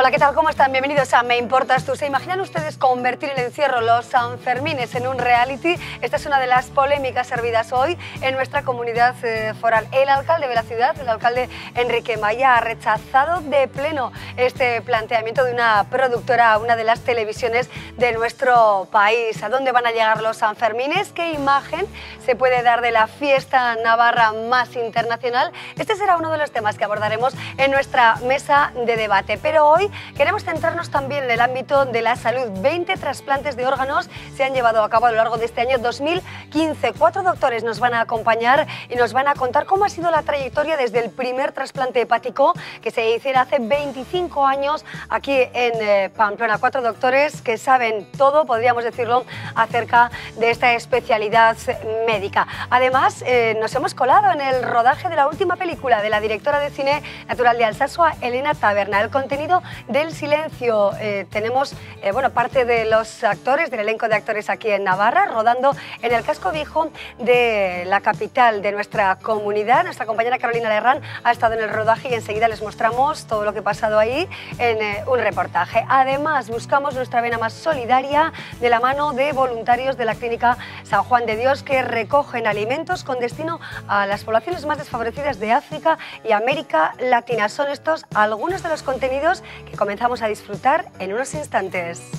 Hola, ¿qué tal? ¿Cómo están? Bienvenidos a Me Importas Tú. ¿Se imaginan ustedes convertir el encierro, los Sanfermines, en un reality? Esta es una de las polémicas servidas hoy en nuestra comunidad eh, foral. El alcalde de la ciudad, el alcalde Enrique Maya, ha rechazado de pleno este planteamiento de una productora, una de las televisiones de nuestro país. ¿A dónde van a llegar los Sanfermines? ¿Qué imagen se puede dar de la fiesta navarra más internacional? Este será uno de los temas que abordaremos en nuestra mesa de debate. Pero hoy queremos centrarnos también en el ámbito de la salud. 20 trasplantes de órganos se han llevado a cabo a lo largo de este año 2015. Cuatro doctores nos van a acompañar y nos van a contar cómo ha sido la trayectoria desde el primer trasplante hepático que se hiciera hace 25 años aquí en eh, Pamplona. Cuatro doctores que saben todo, podríamos decirlo, acerca de esta especialidad médica. Además, eh, nos hemos colado en el rodaje de la última película de la directora de cine natural de Alsasua, Elena Taberna. El contenido del silencio. Eh, tenemos bueno, parte de los actores, del elenco de actores aquí en Navarra, rodando en el casco viejo de la capital de nuestra comunidad. Nuestra compañera Carolina Lerrán ha estado en el rodaje y enseguida les mostramos todo lo que ha pasado ahí en eh, un reportaje. Además, buscamos nuestra vena más solidaria de la mano de voluntarios de la Clínica San Juan de Dios que recogen alimentos con destino a las poblaciones más desfavorecidas de África y América Latina. Son estos algunos de los contenidos que comenzamos a disfrutar en unos instantes.